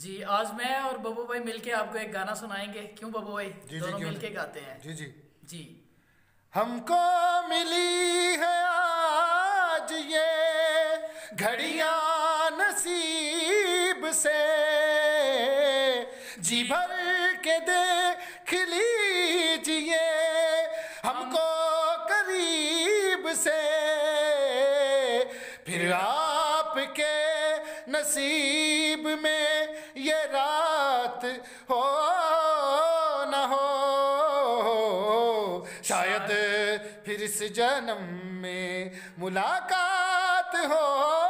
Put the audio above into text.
जी आज मैं और बबू भाई मिलके आपको एक गाना सुनाएँगे। क्यों बबू भाई? जी, दोनों जी, मिलके गाते हैं। जी जी। जी। हमको मिली है आज ये घड़ियाँ नसीब से। जी भर के देख लीजिए हमको करीब से। फिर आपके नसीब में ये रात हो न हो। शायद फिर इस जन्म में मुलाकात हो।